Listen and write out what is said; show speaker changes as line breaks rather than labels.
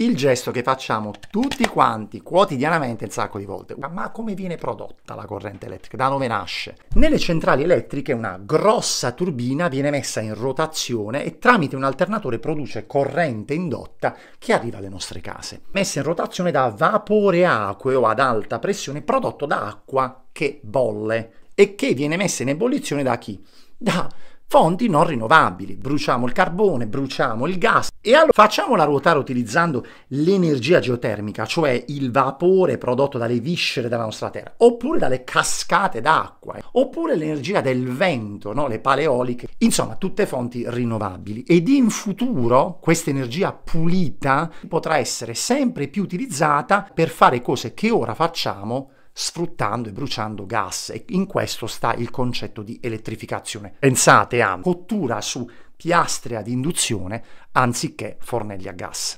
il gesto che facciamo tutti quanti quotidianamente un sacco di volte. Ma come viene prodotta la corrente elettrica? Da dove nasce? Nelle centrali elettriche una grossa turbina viene messa in rotazione e tramite un alternatore produce corrente indotta che arriva alle nostre case. Messa in rotazione da vapore acqueo ad alta pressione prodotto da acqua che bolle e che viene messa in ebollizione da chi? Da fonti non rinnovabili. Bruciamo il carbone, bruciamo il gas e allora facciamola ruotare utilizzando l'energia geotermica, cioè il vapore prodotto dalle viscere della nostra terra, oppure dalle cascate d'acqua, oppure l'energia del vento, no? le pale eoliche, insomma tutte fonti rinnovabili. Ed in futuro questa energia pulita potrà essere sempre più utilizzata per fare cose che ora facciamo sfruttando e bruciando gas e in questo sta il concetto di elettrificazione. Pensate a cottura su piastre ad induzione anziché fornelli a gas.